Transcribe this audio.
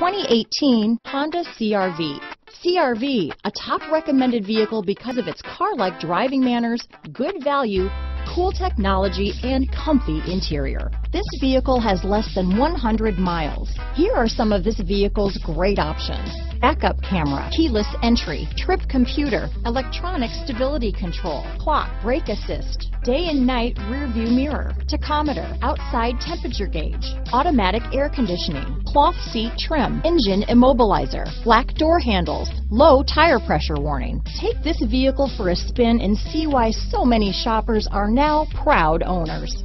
2018 Honda CRV. CRV, a top recommended vehicle because of its car-like driving manners, good value, cool technology, and comfy interior. This vehicle has less than 100 miles. Here are some of this vehicle's great options. Backup camera, keyless entry, trip computer, electronic stability control, clock, brake assist, day and night rear view mirror, tachometer, outside temperature gauge, automatic air conditioning, cloth seat trim, engine immobilizer, black door handles, low tire pressure warning. Take this vehicle for a spin and see why so many shoppers are now proud owners.